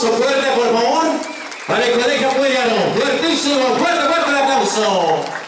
aplauso fuerte, por favor, para el colegio Puégano. Fuertísimo, fuerte, fuerte el aplauso.